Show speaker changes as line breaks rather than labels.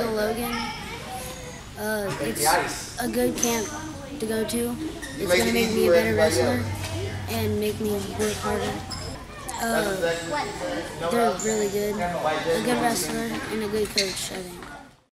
Logan. Uh, it's a good camp to go to. It's going to make me a better wrestler and make me work harder. Uh, they're really good. A good wrestler and a good coach, I think.